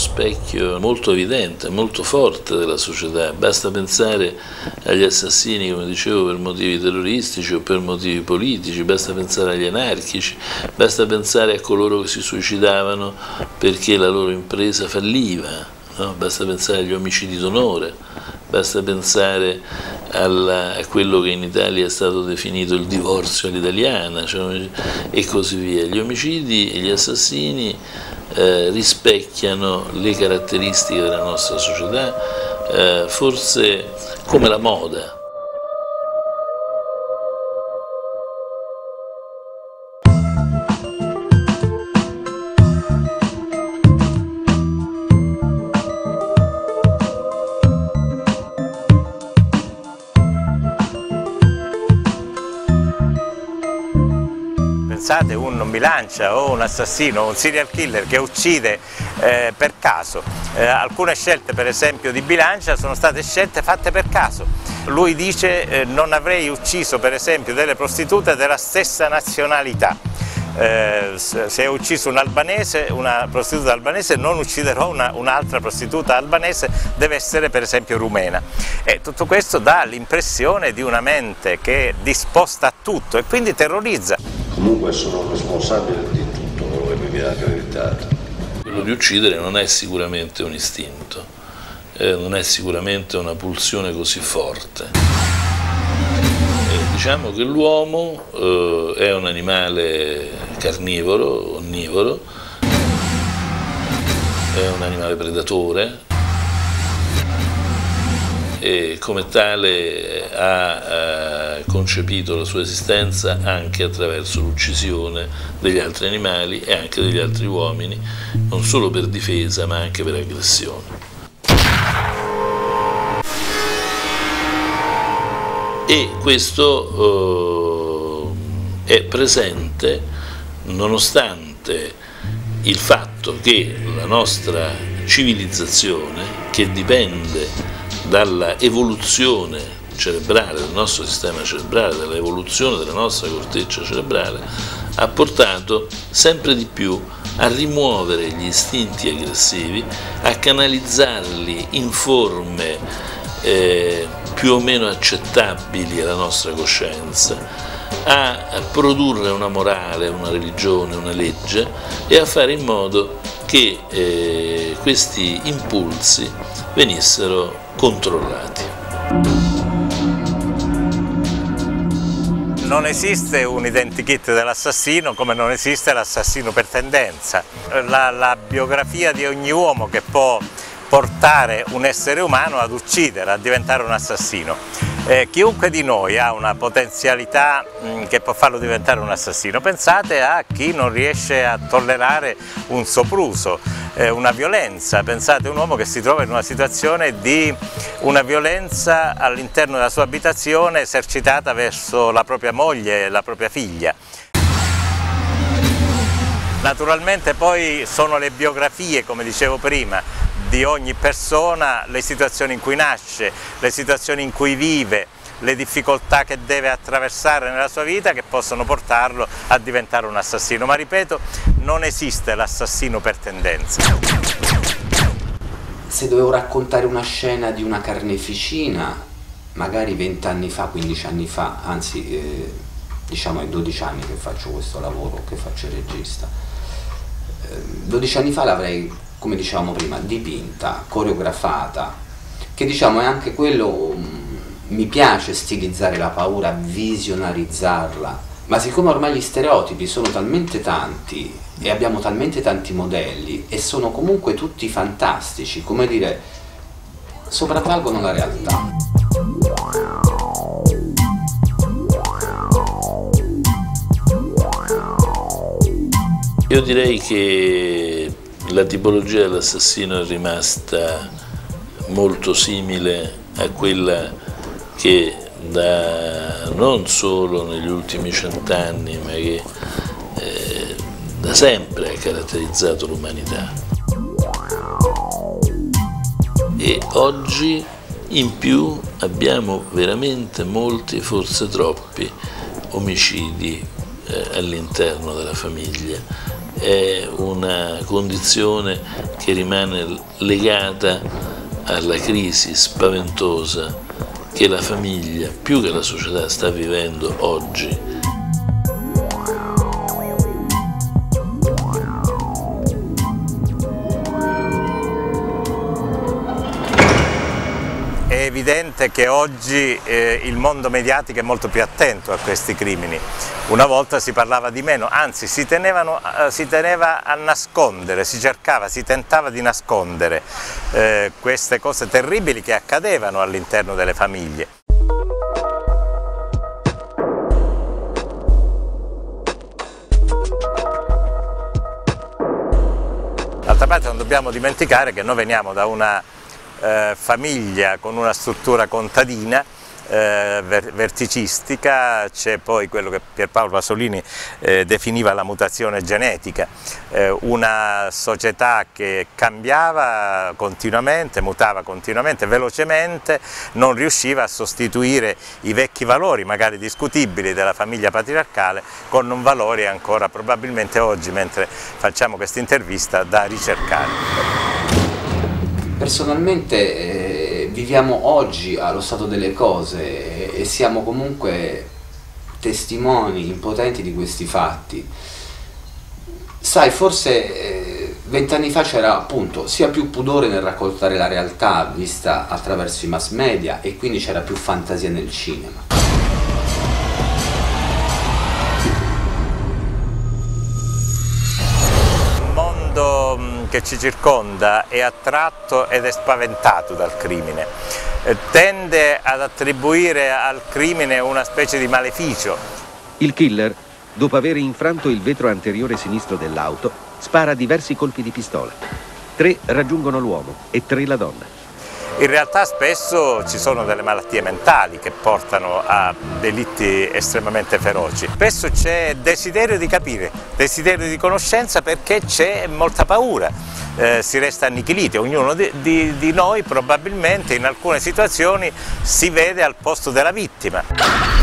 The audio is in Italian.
specchio molto evidente, molto forte della società, basta pensare agli assassini, come dicevo, per motivi terroristici o per motivi politici, basta pensare agli anarchici, basta pensare a coloro che si suicidavano perché la loro impresa falliva, no? basta pensare agli omicidi d'onore, basta pensare alla, a quello che in Italia è stato definito il divorzio all'italiana cioè, e così via. Gli omicidi e gli assassini eh, rispecchiano le caratteristiche della nostra società, eh, forse come la moda. Pensate un bilancia o un assassino un serial killer che uccide eh, per caso. Eh, alcune scelte per esempio di bilancia sono state scelte fatte per caso. Lui dice eh, non avrei ucciso per esempio delle prostitute della stessa nazionalità. Eh, se ho ucciso un albanese, una prostituta albanese, non ucciderò un'altra un prostituta albanese, deve essere per esempio rumena. E tutto questo dà l'impressione di una mente che è disposta a tutto e quindi terrorizza comunque sono responsabile di tutto quello che mi viene accreditato. Quello di uccidere non è sicuramente un istinto, eh, non è sicuramente una pulsione così forte. Eh, diciamo che l'uomo eh, è un animale carnivoro, onnivoro, è un animale predatore, e come tale ha eh, concepito la sua esistenza anche attraverso l'uccisione degli altri animali e anche degli altri uomini, non solo per difesa ma anche per aggressione. E questo eh, è presente nonostante il fatto che la nostra civilizzazione, che dipende dalla evoluzione cerebrale del nostro sistema cerebrale, dall'evoluzione della nostra corteccia cerebrale, ha portato sempre di più a rimuovere gli istinti aggressivi, a canalizzarli in forme eh, più o meno accettabili alla nostra coscienza, a produrre una morale, una religione, una legge e a fare in modo che eh, questi impulsi venissero controllati. Non esiste un identikit dell'assassino come non esiste l'assassino per tendenza. La, la biografia di ogni uomo che può portare un essere umano ad uccidere, a diventare un assassino. Eh, chiunque di noi ha una potenzialità mh, mm, che può farlo diventare un assassino. Pensate a chi non riesce a tollerare un sopruso, eh, una violenza. Pensate a un uomo che si trova in una situazione di una violenza all'interno della sua abitazione esercitata verso la propria moglie e la propria figlia. Naturalmente poi sono le biografie, come dicevo prima, di ogni persona, le situazioni in cui nasce, le situazioni in cui vive, le difficoltà che deve attraversare nella sua vita che possono portarlo a diventare un assassino. Ma ripeto, non esiste l'assassino per tendenza. Se dovevo raccontare una scena di una carneficina, magari 20 anni fa, 15 anni fa, anzi eh, diciamo è 12 anni che faccio questo lavoro, che faccio il regista, 12 anni fa l'avrei, come dicevamo prima, dipinta, coreografata, che diciamo è anche quello, mm, mi piace stilizzare la paura, visionarizzarla, ma siccome ormai gli stereotipi sono talmente tanti e abbiamo talmente tanti modelli e sono comunque tutti fantastici, come dire, sopravvalgono la realtà. Io direi che la tipologia dell'assassino è rimasta molto simile a quella che da, non solo negli ultimi cent'anni, ma che eh, da sempre ha caratterizzato l'umanità. E oggi in più abbiamo veramente molti, forse troppi, omicidi eh, all'interno della famiglia è una condizione che rimane legata alla crisi spaventosa che la famiglia più che la società sta vivendo oggi evidente che oggi eh, il mondo mediatico è molto più attento a questi crimini. Una volta si parlava di meno, anzi si, tenevano, eh, si teneva a nascondere, si cercava, si tentava di nascondere eh, queste cose terribili che accadevano all'interno delle famiglie. D'altra parte non dobbiamo dimenticare che noi veniamo da una eh, famiglia con una struttura contadina eh, verticistica, c'è poi quello che Pierpaolo Pasolini eh, definiva la mutazione genetica, eh, una società che cambiava continuamente, mutava continuamente, velocemente, non riusciva a sostituire i vecchi valori, magari discutibili, della famiglia patriarcale con valori ancora probabilmente oggi, mentre facciamo questa intervista, da ricercare. Personalmente eh, viviamo oggi allo stato delle cose e, siamo comunque testimoni impotenti di questi fatti. Sai, forse eh, vent'anni fa c'era appunto sia più pudore nel raccontare la realtà vista attraverso i mass media e quindi c'era più fantasia nel cinema. Che ci circonda è attratto ed è spaventato dal crimine, eh, tende ad attribuire al crimine una specie di maleficio. Il killer, dopo aver infranto il vetro anteriore sinistro dell'auto, spara diversi colpi di pistola. Tre raggiungono l'uomo e tre la donna. In realtà spesso ci sono delle malattie mentali che portano a delitti estremamente feroci. Spesso c'è desiderio di capire, desiderio di conoscenza perché c'è molta paura, eh, si resta annichiliti, ognuno di, di, di noi probabilmente in alcune situazioni si vede al posto della vittima.